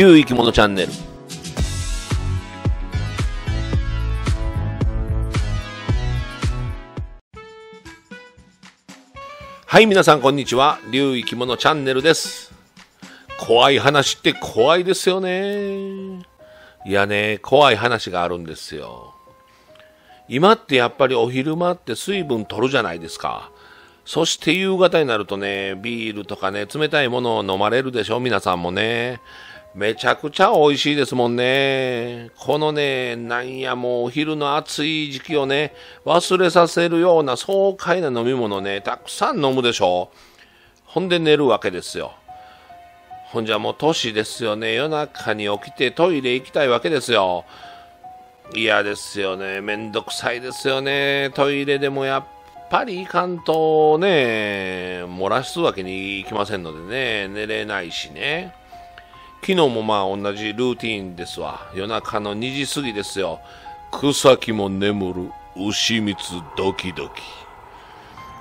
竜生き物チャンネル。はい、皆さん、こんにちは。竜生き物チャンネルです。怖い話って怖いですよね。いやね、怖い話があるんですよ。今ってやっぱりお昼間って水分取るじゃないですか。そして夕方になるとね、ビールとかね、冷たいものを飲まれるでしょ、皆さんもね。めちゃくちゃ美味しいですもんね。このね、なんやもうお昼の暑い時期をね、忘れさせるような爽快な飲み物ね、たくさん飲むでしょ。ほんで寝るわけですよ。ほんじゃもう年ですよね。夜中に起きてトイレ行きたいわけですよ。嫌ですよね。めんどくさいですよね。トイレでもやっぱりいかんとね、漏らすわけにいきませんのでね、寝れないしね。昨日もまあ同じルーティーンですわ。夜中の2時過ぎですよ。草木も眠る牛蜜ドキドキ。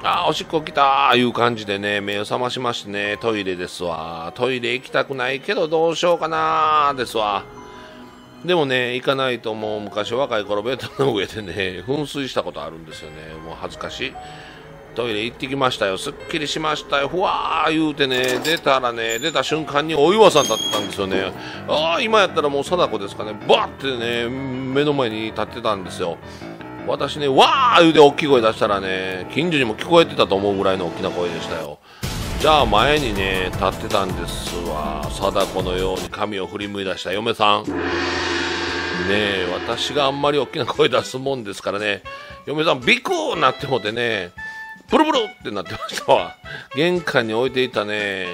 ああ、おしっこ来たーいう感じでね、目を覚ましましてね、トイレですわ。トイレ行きたくないけどどうしようかなーですわ。でもね、行かないともう昔若い頃ベッドの上でね、噴水したことあるんですよね。もう恥ずかしい。トイレ行ってきましたよ。すっきりしましたよ。ふわー言うてね、出たらね、出た瞬間にお岩さんだったんですよね。ああ、今やったらもう貞子ですかね。バーってね、目の前に立ってたんですよ。私ね、わー言うて大きい声出したらね、近所にも聞こえてたと思うぐらいの大きな声でしたよ。じゃあ前にね、立ってたんですわ。貞子のように髪を振り向い出した嫁さん。ね私があんまり大きな声出すもんですからね、嫁さんビクーなってもてね、ブルブルってなってましたわ。玄関に置いていたね、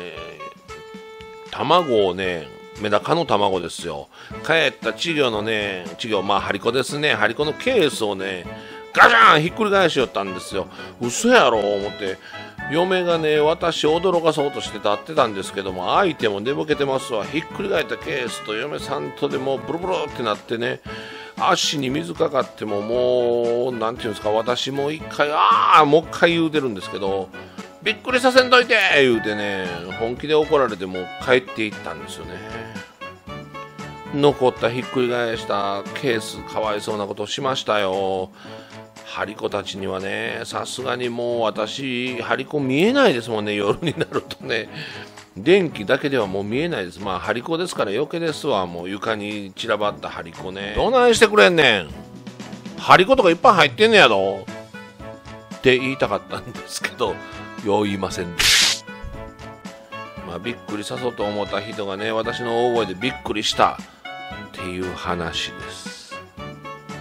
卵をね、メダカの卵ですよ。帰った稚魚のね、稚魚、まあ、ハリコですね。ハリコのケースをね、ガシャンひっくり返しよったんですよ。嘘やろ思って。嫁がね、私を驚かそうとして立ってたんですけども、相手も寝ぼけてますわ。ひっくり返ったケースと嫁さんとでもブルブルってなってね、足に水かかってももう、なんていうんですか、私も一回、ああ、もう一回言うてるんですけど、びっくりさせんといて言うてね、本気で怒られても帰っていったんですよね。残ったひっくり返したケース、かわいそうなことしましたよ。ハリコたちにはね、さすがにもう私、ハリコ見えないですもんね、夜になるとね。電気だけではもう見えないです。まあ、ハリコですから余計ですわ。もう床に散らばったハリコね。どないしてくれんねん。ハリコとかいっぱい入ってんねやろ。って言いたかったんですけど、よう言いませんでした。まあ、びっくりさそうと思った人がね、私の大声でびっくりしたっていう話です。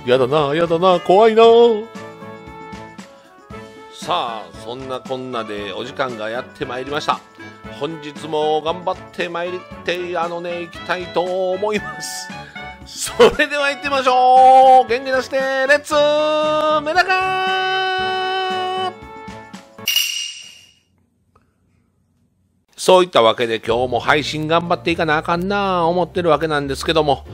やだな、やだな、怖いな。さあそんなこんなでお時間がやってまいりました本日も頑張ってまいってあのね行きたいと思います。それでは行ってみましょう。元気出してレッツメダカそういったわけで今日も配信頑張っていかなあかんな思ってるわけなんですけども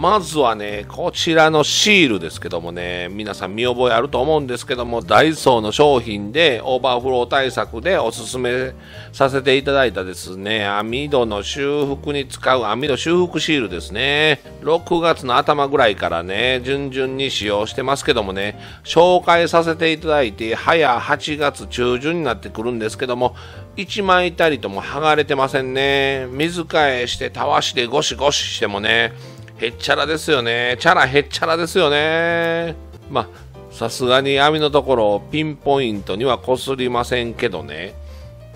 まずはね、こちらのシールですけどもね、皆さん見覚えあると思うんですけども、ダイソーの商品でオーバーフロー対策でおすすめさせていただいたですね、網戸の修復に使う網戸修復シールですね。6月の頭ぐらいからね、順々に使用してますけどもね、紹介させていただいて、早8月中旬になってくるんですけども、1枚たりとも剥がれてませんね。水替えしてたわしでゴシゴシしてもね、へっちゃらですよね。チャラへっちゃらですよね。まあ、さすがに網のところピンポイントにはこすりませんけどね。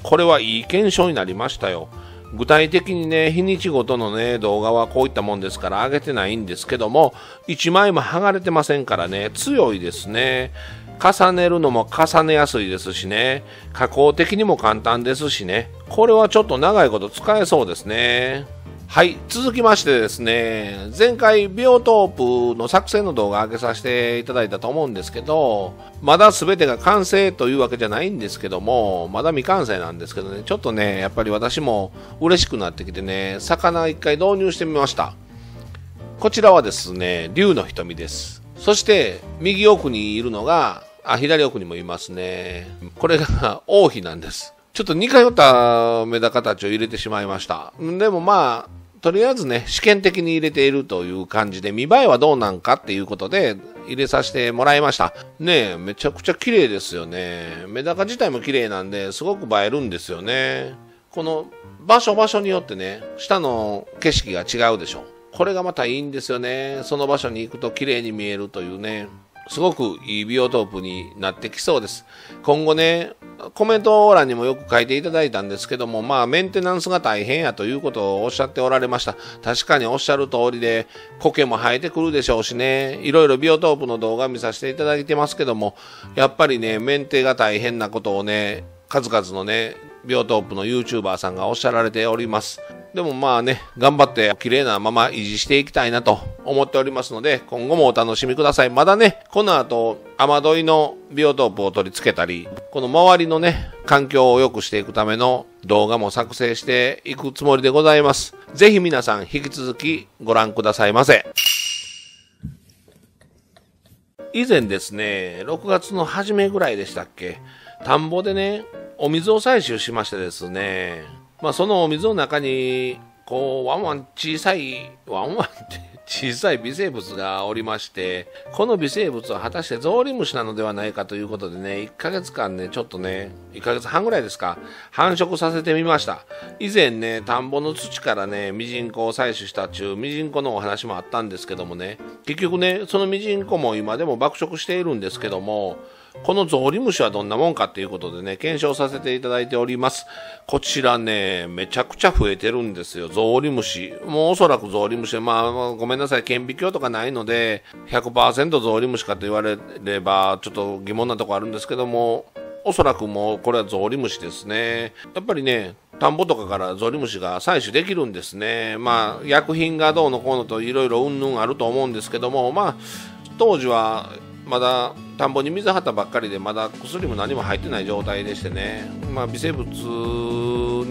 これはいい検証になりましたよ。具体的にね、日にちごとのね、動画はこういったもんですから上げてないんですけども、1枚も剥がれてませんからね、強いですね。重ねるのも重ねやすいですしね、加工的にも簡単ですしね、これはちょっと長いこと使えそうですね。はい、続きましてですね、前回ビオトープの作成の動画上げさせていただいたと思うんですけど、まだ全てが完成というわけじゃないんですけども、まだ未完成なんですけどね、ちょっとね、やっぱり私も嬉しくなってきてね、魚一回導入してみました。こちらはですね、竜の瞳です。そして、右奥にいるのが、あ、左奥にもいますね。これが王妃なんです。ちょっと似通ったメダカたちを入れてしまいました。でもまあ、とりあえずね、試験的に入れているという感じで、見栄えはどうなんかっていうことで、入れさせてもらいました。ねえ、めちゃくちゃ綺麗ですよね。メダカ自体も綺麗なんで、すごく映えるんですよね。この場所場所によってね、下の景色が違うでしょ。これがまたいいんですよね。その場所に行くと綺麗に見えるというね。すごくいいビオトープになってきそうです。今後ね、コメント欄にもよく書いていただいたんですけども、まあ、メンテナンスが大変やということをおっしゃっておられました。確かにおっしゃる通りで、苔も生えてくるでしょうしね、いろいろビオトープの動画見させていただいてますけども、やっぱりね、メンテが大変なことをね、数々のね、ビオトープの YouTuber さんがおっしゃられております。でもまあね、頑張って綺麗なまま維持していきたいなと思っておりますので、今後もお楽しみください。まだね、この後、雨どいのビオトープを取り付けたり、この周りのね、環境を良くしていくための動画も作成していくつもりでございます。ぜひ皆さん引き続きご覧くださいませ。以前ですね、6月の初めぐらいでしたっけ、田んぼでね、お水を採取しましてですね、まあ、そのお水の中に、こう、ワンワン小さい、ワンワンって小さい微生物がおりまして、この微生物は果たしてゾウリムシなのではないかということでね、1ヶ月間ね、ちょっとね、1ヶ月半ぐらいですか、繁殖させてみました。以前ね、田んぼの土からね、ミジンコを採取した中、ミジンコのお話もあったんですけどもね、結局ね、そのミジンコも今でも爆食しているんですけども、このゾウリムシはどんなもんかっていうことでね、検証させていただいております。こちらね、めちゃくちゃ増えてるんですよ、ゾウリムシ。もうおそらくゾウリムシ、まあ、ごめんなさい、顕微鏡とかないので、100%ゾウリムシかと言われれば、ちょっと疑問なとこあるんですけども、おそらくもうこれはゾウリムシですね。やっぱりね、田んぼとかからゾウリムシが採取できるんですね。まあ、薬品がどうのこうのといろいろうんぬんあると思うんですけども、まあ、当時はまだ田んぼに水はったばっかりでまだ薬も何も入ってない状態でしてね、まあ、微生物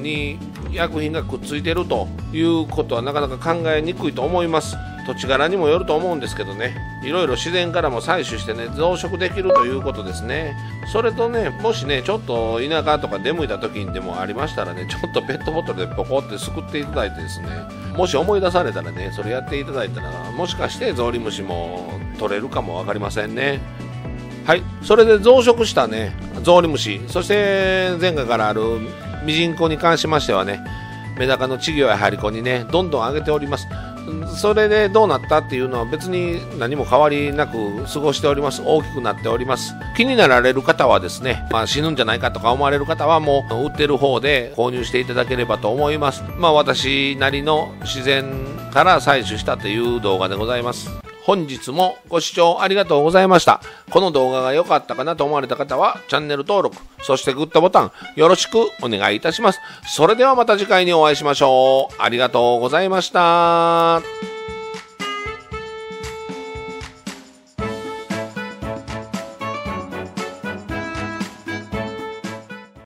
に薬品がくっついてるということはなかなか考えにくいと思います。土地柄にもよると思うんですけどね。いろいろ自然からも採取してね増殖できるということですね。それとねもしねちょっと田舎とか出向いた時にでもありましたらねちょっとペットボトルでポコってすくっていただいてですね。もし思い出されたらねそれやっていただいたらもしかしてゾウリムシも取れるかも分かりませんね。はいそれで増殖したね。ゾウリムシ。そして前回からあるミジンコに関しましてはねメダカの稚魚やハリコにねどんどん上げております。それでどうなったっていうのは別に何も変わりなく過ごしております。大きくなっております。気になられる方はですね、まあ、死ぬんじゃないかとか思われる方はもう売ってる方で購入していただければと思います。まあ私なりの自然から採取したという動画でございます。本日もご視聴ありがとうございました。この動画が良かったかなと思われた方は、チャンネル登録、そしてグッドボタン、よろしくお願いいたします。それではまた次回にお会いしましょう。ありがとうございました。